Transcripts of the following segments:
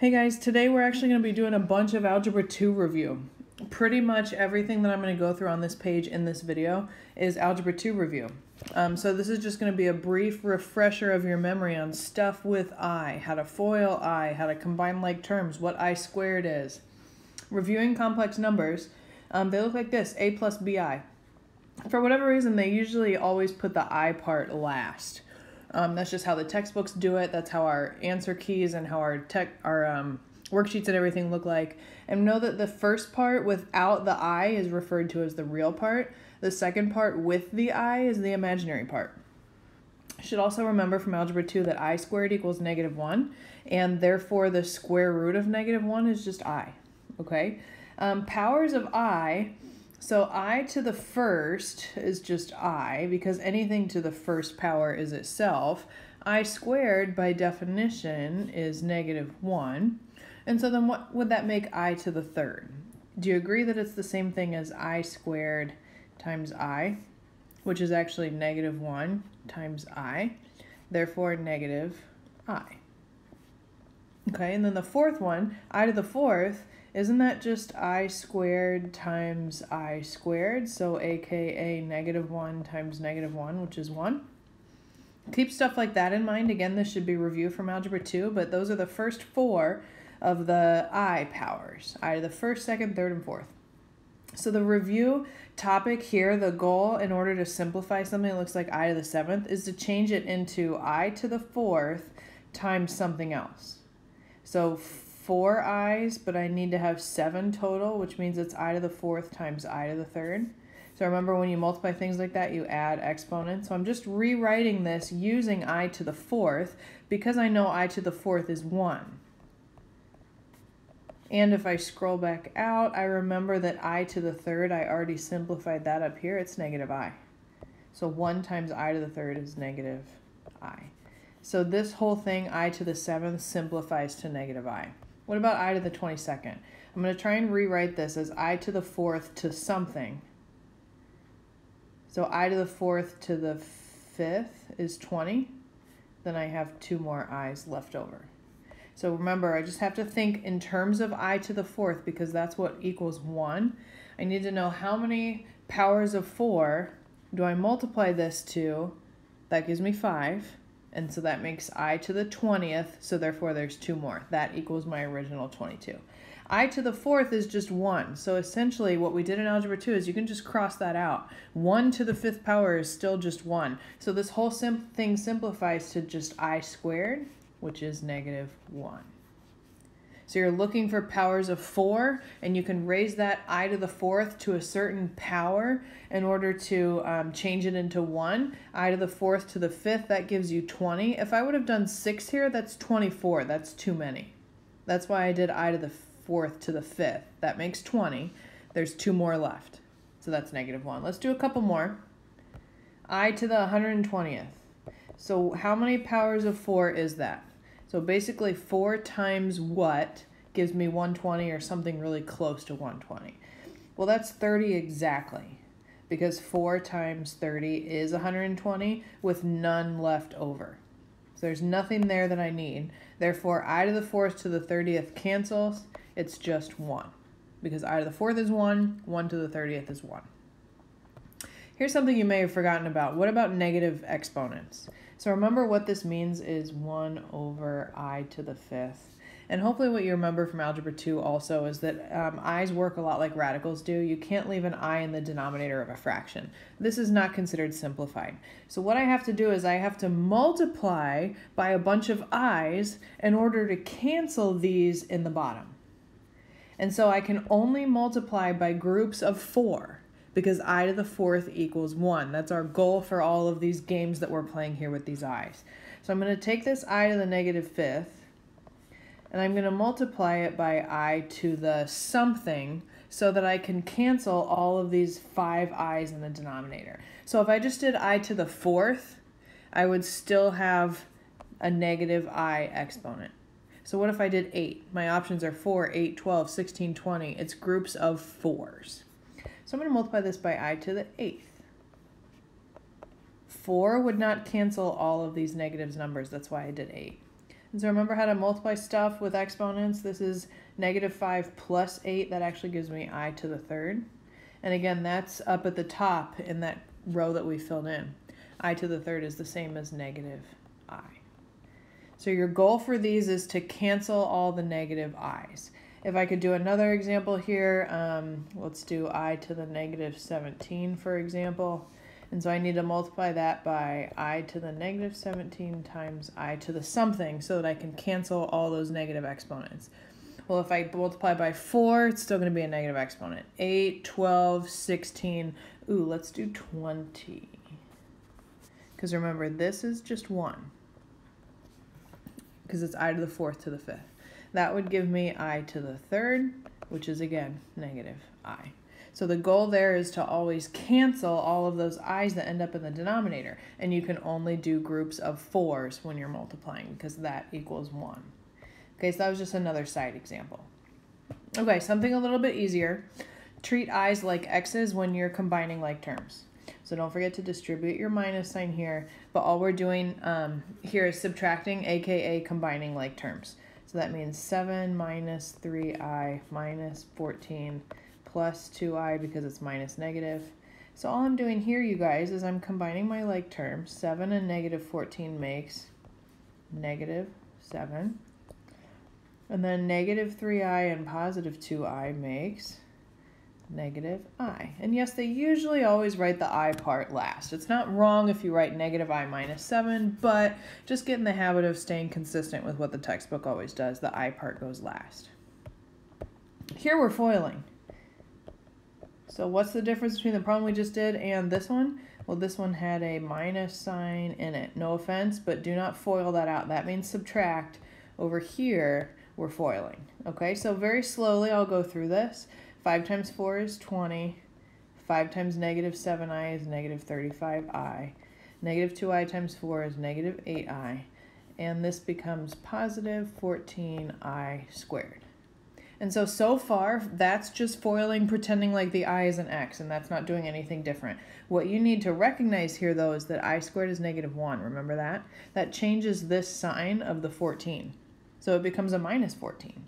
Hey guys, today we're actually going to be doing a bunch of Algebra 2 review. Pretty much everything that I'm going to go through on this page in this video is Algebra 2 review. Um, so this is just going to be a brief refresher of your memory on stuff with I, how to FOIL I, how to combine like terms, what I squared is. Reviewing complex numbers, um, they look like this, A plus BI. For whatever reason, they usually always put the I part last. Um, that's just how the textbooks do it. That's how our answer keys and how our tech our um, worksheets and everything look like. And know that the first part without the I is referred to as the real part. The second part with the I is the imaginary part. should also remember from Algebra 2 that I squared equals negative 1, and therefore the square root of negative 1 is just I. Okay? Um, powers of I so i to the first is just i, because anything to the first power is itself. i squared, by definition, is negative 1. And so then what would that make i to the third? Do you agree that it's the same thing as i squared times i, which is actually negative 1 times i, therefore negative i. Okay, and then the fourth one, i to the fourth, isn't that just i squared times i squared? So aka negative 1 times negative 1, which is 1. Keep stuff like that in mind. Again, this should be review from Algebra 2, but those are the first four of the i powers. i to the first, second, third, and fourth. So the review topic here, the goal in order to simplify something that looks like i to the seventh is to change it into i to the fourth times something else. So four i's, but I need to have seven total, which means it's i to the fourth times i to the third. So remember when you multiply things like that, you add exponents. So I'm just rewriting this using i to the fourth because I know i to the fourth is 1. And if I scroll back out, I remember that i to the third, I already simplified that up here, it's negative i. So 1 times i to the third is negative i. So this whole thing, i to the seventh, simplifies to negative i. What about i to the 22nd? I'm going to try and rewrite this as i to the fourth to something. So i to the fourth to the fifth is 20. Then I have two more i's left over. So remember, I just have to think in terms of i to the fourth because that's what equals 1. I need to know how many powers of 4 do I multiply this to. That gives me 5. And so that makes i to the 20th, so therefore there's two more. That equals my original 22. i to the fourth is just 1. So essentially what we did in Algebra 2 is you can just cross that out. 1 to the fifth power is still just 1. So this whole sim thing simplifies to just i squared, which is negative 1. So you're looking for powers of 4, and you can raise that i to the fourth to a certain power in order to um, change it into 1. i to the fourth to the fifth, that gives you 20. If I would have done 6 here, that's 24. That's too many. That's why I did i to the fourth to the fifth. That makes 20. There's two more left. So that's negative 1. Let's do a couple more. i to the 120th. So how many powers of 4 is that? So basically 4 times what gives me 120 or something really close to 120. Well, that's 30 exactly because 4 times 30 is 120 with none left over. So there's nothing there that I need. Therefore, i to the 4th to the 30th cancels. It's just 1 because i to the 4th is 1, 1 to the 30th is 1. Here's something you may have forgotten about. What about negative exponents? So remember what this means is 1 over i to the fifth. And hopefully what you remember from Algebra 2 also is that um, i's work a lot like radicals do. You can't leave an i in the denominator of a fraction. This is not considered simplified. So what I have to do is I have to multiply by a bunch of i's in order to cancel these in the bottom. And so I can only multiply by groups of 4 because i to the fourth equals 1. That's our goal for all of these games that we're playing here with these i's. So I'm going to take this i to the negative fifth, and I'm going to multiply it by i to the something so that I can cancel all of these five i's in the denominator. So if I just did i to the fourth, I would still have a negative i exponent. So what if I did 8? My options are 4, 8, 12, 16, 20. It's groups of 4s. So I'm going to multiply this by i to the eighth. 4 would not cancel all of these negatives numbers. That's why I did 8. And so remember how to multiply stuff with exponents. This is negative 5 plus 8. That actually gives me i to the third. And again, that's up at the top in that row that we filled in. i to the third is the same as negative i. So your goal for these is to cancel all the negative i's. If I could do another example here, um, let's do i to the negative 17, for example. And so I need to multiply that by i to the negative 17 times i to the something so that I can cancel all those negative exponents. Well, if I multiply by 4, it's still going to be a negative exponent. 8, 12, 16. Ooh, let's do 20. Because remember, this is just 1. Because it's i to the 4th to the 5th. That would give me i to the 3rd, which is again negative i. So the goal there is to always cancel all of those i's that end up in the denominator. And you can only do groups of 4s when you're multiplying because that equals 1. Okay, so that was just another side example. Okay, something a little bit easier. Treat i's like x's when you're combining like terms. So don't forget to distribute your minus sign here, but all we're doing um, here is subtracting, aka combining like terms. So that means 7 minus 3i minus 14 plus 2i because it's minus negative. So all I'm doing here, you guys, is I'm combining my like terms. 7 and negative 14 makes negative 7. And then negative 3i and positive 2i makes negative i. And yes, they usually always write the i part last. It's not wrong if you write negative i minus 7, but just get in the habit of staying consistent with what the textbook always does. The i part goes last. Here we're foiling. So what's the difference between the problem we just did and this one? Well, this one had a minus sign in it. No offense, but do not FOIL that out. That means subtract. Over here, we're FOILing. Okay, so very slowly I'll go through this. 5 times 4 is 20. 5 times negative 7i is negative 35i. Negative 2i times 4 is negative 8i. And this becomes positive 14i squared. And so, so far, that's just foiling, pretending like the i is an x, and that's not doing anything different. What you need to recognize here, though, is that i squared is negative 1. Remember that? That changes this sign of the 14. So it becomes a minus 14.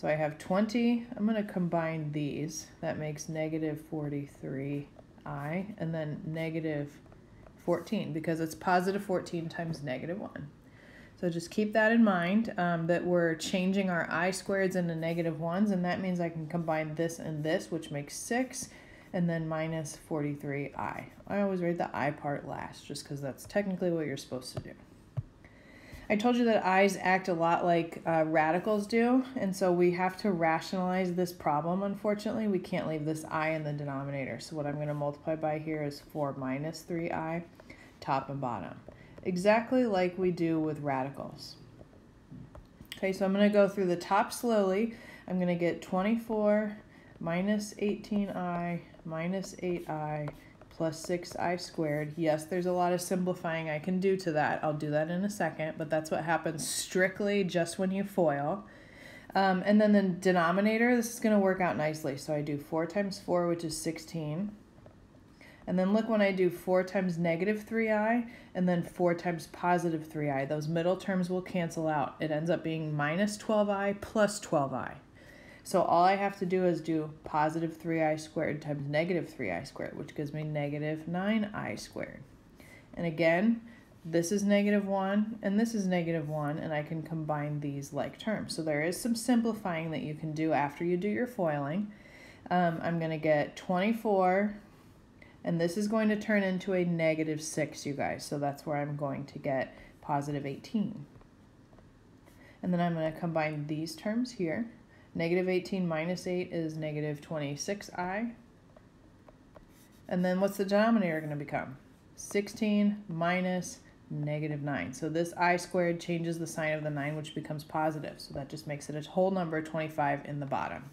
So I have 20. I'm going to combine these. That makes negative 43i, and then negative 14, because it's positive 14 times negative 1. So just keep that in mind, um, that we're changing our i squareds into negative negative ones, and that means I can combine this and this, which makes 6, and then minus 43i. I always write the i part last, just because that's technically what you're supposed to do. I told you that i's act a lot like uh, radicals do, and so we have to rationalize this problem, unfortunately. We can't leave this i in the denominator, so what I'm going to multiply by here is 4 minus 3i, top and bottom exactly like we do with radicals. Okay, so I'm going to go through the top slowly. I'm going to get 24 minus 18i minus 8i plus 6i squared. Yes, there's a lot of simplifying I can do to that. I'll do that in a second, but that's what happens strictly just when you FOIL. Um, and then the denominator, this is going to work out nicely. So I do 4 times 4, which is 16. And then look when I do 4 times negative 3i and then 4 times positive 3i. Those middle terms will cancel out. It ends up being minus 12i plus 12i. So all I have to do is do positive 3i squared times negative 3i squared, which gives me negative 9i squared. And again, this is negative 1 and this is negative 1, and I can combine these like terms. So there is some simplifying that you can do after you do your foiling. Um, I'm going to get 24 and this is going to turn into a negative 6, you guys. So that's where I'm going to get positive 18. And then I'm going to combine these terms here. Negative 18 minus 8 is negative 26i. And then what's the denominator going to become? 16 minus negative 9. So this i squared changes the sign of the 9, which becomes positive. So that just makes it a whole number, 25 in the bottom.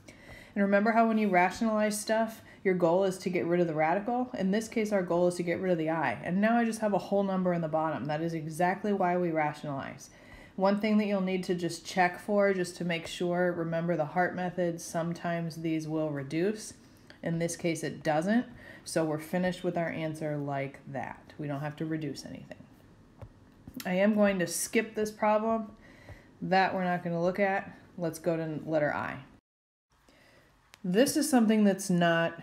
And remember how when you rationalize stuff, your goal is to get rid of the radical? In this case, our goal is to get rid of the i. And now I just have a whole number in the bottom. That is exactly why we rationalize. One thing that you'll need to just check for, just to make sure, remember the heart method, sometimes these will reduce. In this case, it doesn't. So we're finished with our answer like that. We don't have to reduce anything. I am going to skip this problem That we're not going to look at. Let's go to letter I. This is something that's not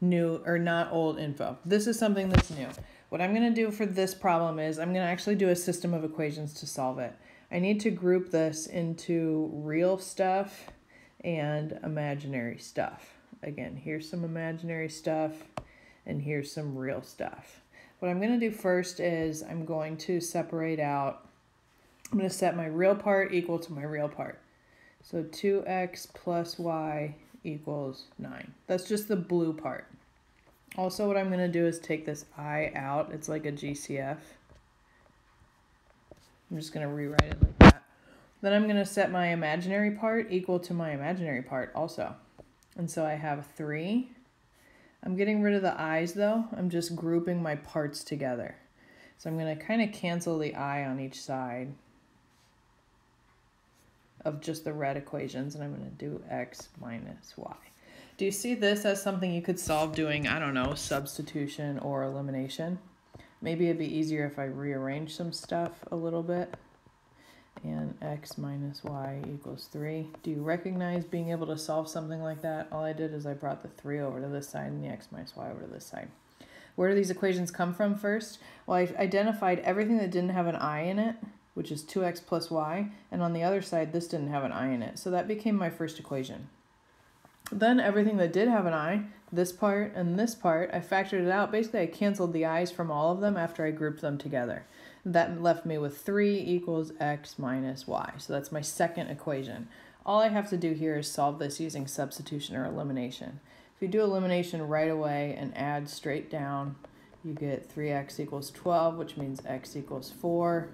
new or not old info. This is something that's new. What I'm going to do for this problem is I'm going to actually do a system of equations to solve it. I need to group this into real stuff and imaginary stuff. Again, here's some imaginary stuff and here's some real stuff. What I'm going to do first is I'm going to separate out, I'm going to set my real part equal to my real part. So 2x plus y equals 9. That's just the blue part. Also, what I'm going to do is take this i out. It's like a GCF. I'm just going to rewrite it like that. Then I'm going to set my imaginary part equal to my imaginary part also. And so I have 3. I'm getting rid of the i's though. I'm just grouping my parts together. So I'm going to kind of cancel the i on each side of just the red equations. And I'm going to do x minus y. Do you see this as something you could solve doing, I don't know, substitution or elimination? Maybe it'd be easier if I rearrange some stuff a little bit. And x minus y equals 3. Do you recognize being able to solve something like that? All I did is I brought the 3 over to this side and the x minus y over to this side. Where do these equations come from first? Well, I identified everything that didn't have an i in it, which is 2x plus y, and on the other side, this didn't have an i in it. So that became my first equation. Then everything that did have an i, this part and this part, I factored it out. Basically, I canceled the i's from all of them after I grouped them together. That left me with 3 equals x minus y. So that's my second equation. All I have to do here is solve this using substitution or elimination. If you do elimination right away and add straight down, you get 3x equals 12, which means x equals 4.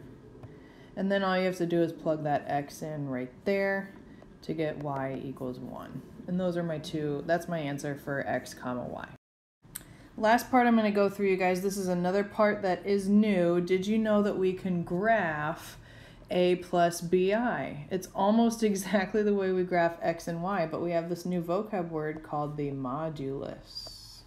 And then all you have to do is plug that x in right there to get y equals 1. And those are my two, that's my answer for x comma y. Last part I'm going to go through, you guys. This is another part that is new. Did you know that we can graph a plus bi? It's almost exactly the way we graph x and y, but we have this new vocab word called the modulus.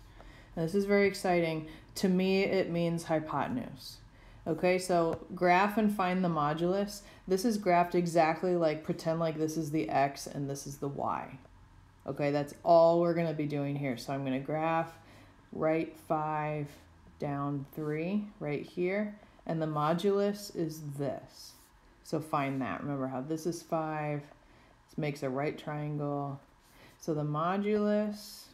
This is very exciting. To me, it means hypotenuse. Okay, so graph and find the modulus. This is graphed exactly like, pretend like this is the x and this is the y. Okay, that's all we're to be doing here. So I'm to graph right 5 down 3 right here. And the modulus is this. So find that. Remember how this is 5. This makes a right triangle. So the modulus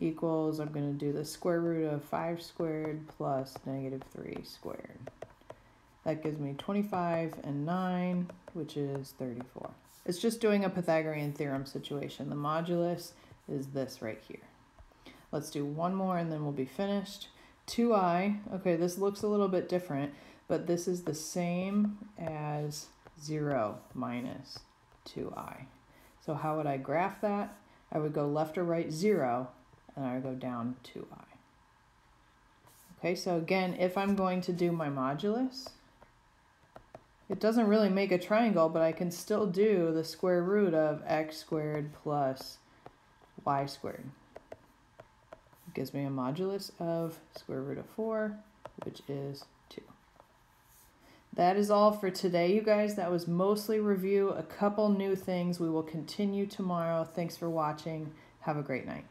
equals, I'm going to do the square root of 5 squared plus negative 3 squared. That gives me 25 and 9, which is 34. It's just doing a Pythagorean theorem situation. The modulus is this right here. Let's do one more and then we'll be finished. 2i, okay, this looks a little bit different, but this is the same as 0 minus 2i. So how would I graph that? I would go left or right 0, and I would go down 2i. Okay, so again, if I'm going to do my modulus, it doesn't really make a triangle, but I can still do the square root of x squared plus y squared. It gives me a modulus of square root of 4, which is 2. That is all for today, you guys. That was mostly review, a couple new things. We will continue tomorrow. Thanks for watching. Have a great night.